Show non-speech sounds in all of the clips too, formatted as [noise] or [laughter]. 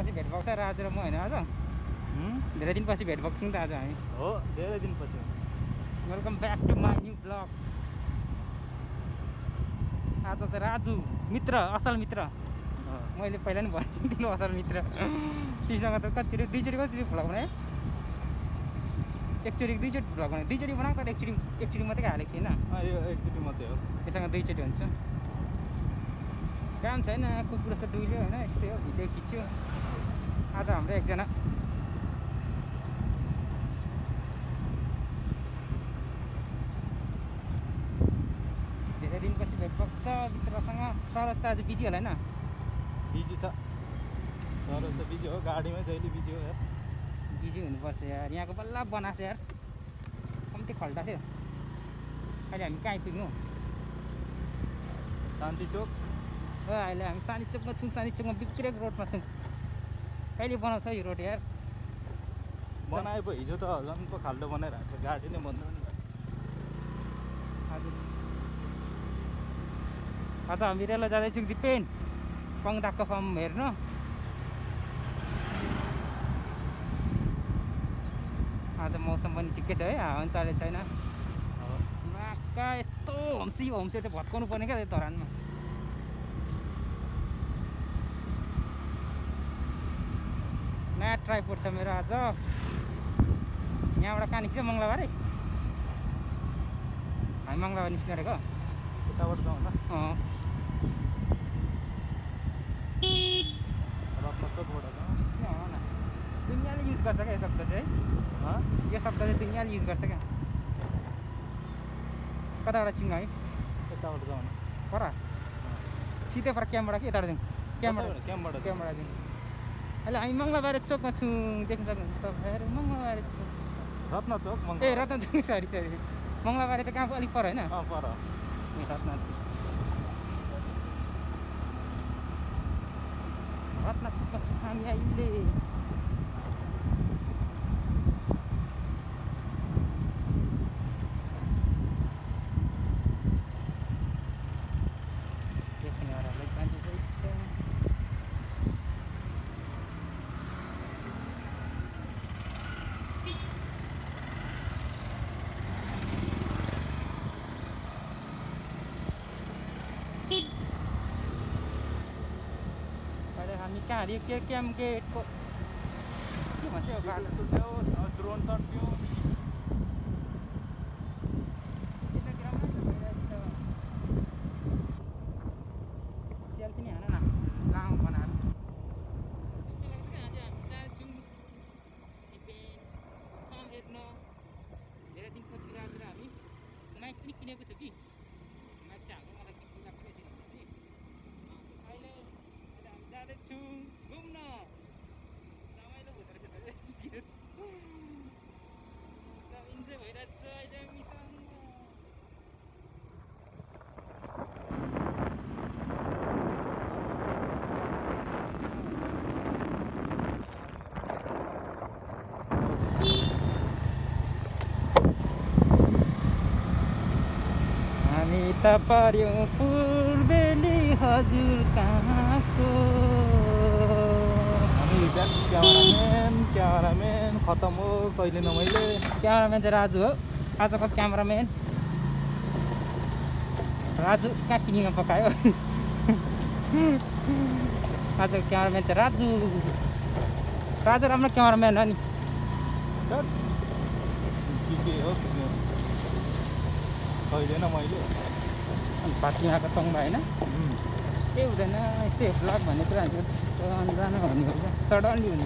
दिनपछि भेट भएको छ राजु र म होइन आज? धेरै दिनपछि भेट भएको छौँ त आज हामी। हो धेरै दिनपछि। Welcome back to my new blog आज चाहिँ राजु मित्र असल मित्र। मैले पहिला नि भनेको तिम्रो असल मित्र। तिमीसँग त कतिचोटि दुईचोटि कतिचोटि भ्लग बनायो एकचोटि दुईचोटि भ्लग बनायो दुईचोटि बनाएको तर एकचोटि एकचोटि मात्रै हालेको छैन। एकचोटि मात्रै हो। त्योसँग दुईचोटि हुन्छ। काम छैन कुकुर जस्तो डुल्यो होइन यस्तै हो भिडियो खिच्यो। आज हाम्रो एकजना। धेरै दिनपछि भेट भएको छ मित्रसँग। सरस त आज बिजी होला होइन? बिजी छ। तर त बिजी हो गाडीमै जहिले बिजी हो यार। बिजी हुनुपर्छ यार। यहाँको बल्ल बनाएको यार। कम्ती खल्टा थियो। अहिले हामी कहाँ आइपुग्नु? शान्ति चोक। अहिले हामी सानी चोकमा छौँ सानी चोकमा बिग्रेको रोडमा छौँ। कहिले बनाउँछ यो रोड यार? बनाए पो हिजो त झन् पो खाल्डो बनाइरहेको थियो गाडी नै बन्द हजुर। आज हामी रेलो जाँदैछौँ दिपेन पङदाको फर्म हेर्नु। आज मौसम पनि ठिकै छ है हावा पनि चलेको छैन। माका यस्तो होम्सी होमस्टे चाहिँ भत्काउनु पर्ने क्या त्यो धरानमा। ट्राइपोर्ट छ मेरो आज यहाँबाट कहाँ निस्क्यो? मङ्गलबारै? हामी मङ्गलबार निस्किरहेको उताबाट जाउँ ल। अँ। जाउँ? दुनियाँले युज गर्छ क्या यो शब्द चाहिँ है? यो शब्द चाहिँ दुनियाँले युज गर्छ क्या। कताबाट चिन्नु है यताबाट जाउँ न। पर? सिधै पर क्यामबाट कि यताबाट जाउँ? क्यामबाट। कताबाट? क्याम्पबाट जाउँ। अहिले हामी मङ्गलबारे चोकमा छौँ देख्न सक्नुहुन्छ तपाईँहरू मङ्गलबारे चोक रत्न चोक ए रत्न चोक सरी सरी मङ्गलबारे त कहाँ पो अलिक पर होइन पर रत्न रत्न चोकमा छौँ हामी अहिले देख्नेहरूलाई जान्छ अहिले हामी कहाँ अरे के क्याम्प गेटको के भन्छ यो बाटो त्यसको छेउ ड्रोन सट दिउँ यतातिर मात्र भइरहेको छ सेल्फी नि। हान न लामो बनाएर धेरै दिनपछि राखेर हामी माइक पनि किनेको छु कि माइक चाहिँ हाम्रो मलाई किन्नु लाग्ने छैन कि अहिले अहिले हामी जाँदैछौँ घुम्न रमाइलो हुँदो रहेछ इन्जोय भइरहेको छ अहिले हामीसँग हामी त पर्यौँ पूर्वेली हजुर कहाँको हामी क्यामराम्यान क्यामराम्यान खतम हो कहिले न मैले क्यामराम्यान चाहिँ राजु हो आजको क्यामराम्यान राजु कहाँ किनिमा पकायो आजको क्यामराम्यान चाहिँ राजु राजु राम्रो क्यामराम्यान हो नि चल। के के हो के के हो। कहिले न मैले। अनि फातिमाको तङमा होइन उम्, केही हुँदैन यस्तै हो ब्लग भन्ने कुरा हुन्छ त्यस्तो अन्जान भन्ने हो क्या सडनली हुने।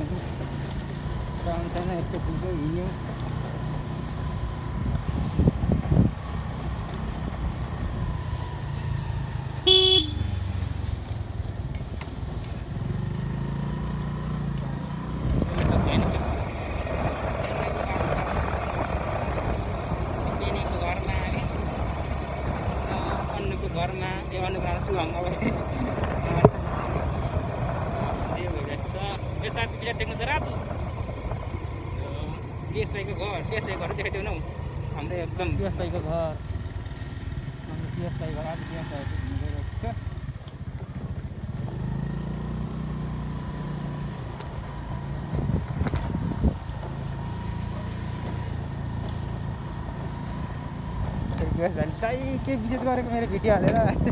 काम छैन यस्तो ठुलो हिँड्यो। पिलर टेक्नु चाहिँ राख्छु पिएसपाईको घर पिएसपाईको घर देखेको थिएन हौ। हाम्रो एकदम पिएसपाईको घर। हाम्रो पिएसपाई घर आज पिएसपाई घुम्नु गइरहेको छ। भाइले कहीँ के गरेको मेरो भिडियो हालेर। [laughs] [laughs]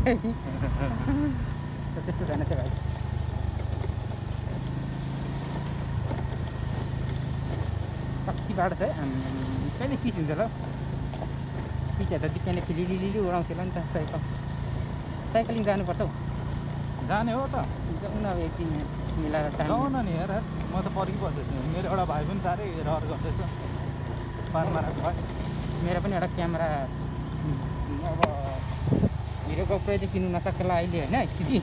त्यस्तो छैन त्यो भाइ। कच्ची बाटो छ है कहिले पिच हुन्छ ल पिच हेर्दा दिप्याले लिलिलिली उडाउँथ्यो होला नि त साइकल साइक्लिङ जानुपर्छ हौ जाने हो त जाउँ न अब एक दिन मिलाएर टाइम न नि हेर म त पर्खिबस्दैछु मेरो एउटा भाइ पनि साह्रै रहर गर्दैछ पारमा भाइ मेरो पनि एउटा क्यामेरा अब हिरो गोप्रो चाहिँ किन्नु नसकेला अहिले होइन स्थिति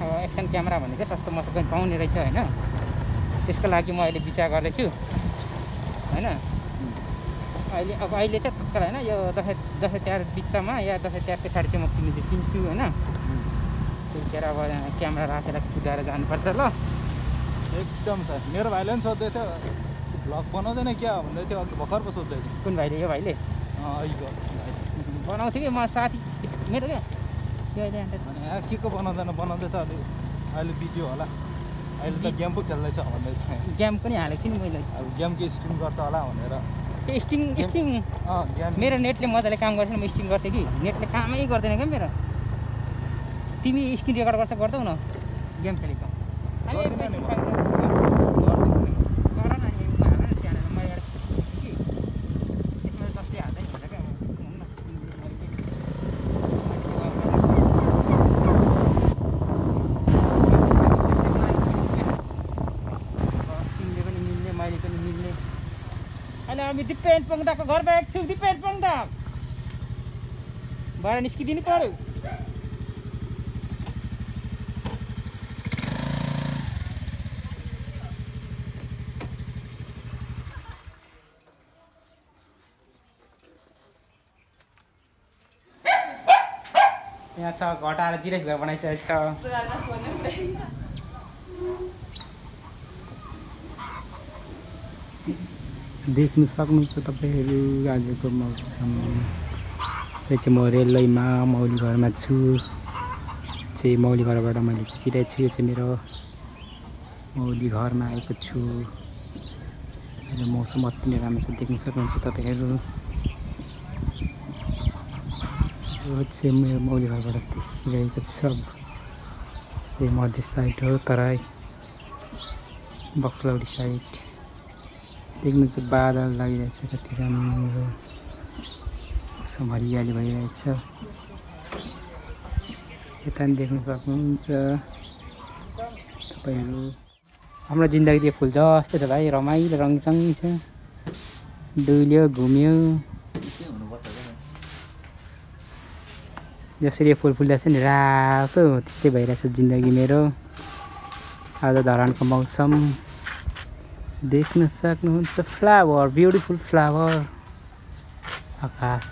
अब एक्सन क्यामेरा भन्ने चाहिँ सस्तो पनि पाउने रहेछ होइन त्यसको लागि म अहिले विचार गर्दैछु होइन? अहिले अब अहिले चाहिँ तत्काल होइन यो दसैँ दसैँ तिहार बिचमा या दसैँ तिहार पछाडि चाहिँ म किन्नु चाहिँ किन्छु होइन? त्यतिखेर अब क्यामेरा राखेर कुदाएर जानुपर्छ ल। एकदम छ मेरो भाइले पनि सोध्दै थियो भ्लग बनाउँदैन क्या? भन्दै थियो। अघि भर्खर पो सोध्दै थियो। कुन भाइले यो भाइले? बनाउँथ्यो कि? म साथी मेरो क्या? के को बनाउँदैन? बनाउँदैछ अलि अहिले बिजी होला। अहिले त गेम पो खेल्दैछ भन्दै गेम पनि हालेको छु नि मैले। अब गेम के स्ट्रिम गर्छ होला भनेर। त्यो स्टिङ स्टिङ मेरो नेटले मजाले काम गर्छ म स्टिङ गर्थेँ कि। नेटले कामै गर्दैन क्या मेरो। तिमी स्क्रिन रेकर्ड गर्छ गर्दैौ न। गेम खेलेको अनि गर्दिनँ नि एकैछिन म। पाइन्छ। गर न नि, उसमा हाल न च्यानल, म एउटा कि त्यसमा जसले हाल्दै हुन्छ क्या अब हुन्न, मैले- तिमीले पनि मिल्ने मैले पनि मिल्ने अहिले हामी दिपेन पङ्दाको घरमा आएको छौँ दिपेन पङ्दा बाहिर निस्किदिनु पऱ्यो यहाँ छ घटाएर जिरेफ घर बनाइसकेको छ देख्न सक्नुहुन्छ तपाईँहरू आजको मौसम। यो चाहिँ म रेलवेमा मौली घरमा छु। चाहिँ मौली घरबाट मैले खिचिरहेको छु यो चाहिँ मेरो मौली घरमा आएको छु। अहिले मौसम अति नै राम्रो छ देख्न सक्नुहुन्छ तपाईँहरू। यो चाहिँ मेरो मौली घरबाट देखिरहेको छ। चाहिँ मध्य साइड हो तराई बक्लौडी साइड। देख्नु चाहिँ बादल लागिरहेछ कति राम्रो हरियाली भइरहेछ। यता पनि देख्न सक्नुहुन्छ। तपाईँहरू हाम्रो जिन्दगी त्यो फुल जस्तो छ भाइ रमाइलो रङचङ छ। डुल्यो घुम्यो। जसरी फुल फुल्दैछ नि रातो त्यस्तै भइरहेछ जिन्दगी मेरो। आज धरानको मौसम। देख्न सक्नुहुन्छ। फ्लावर ब्युटिफुल फ्लावर आकाश।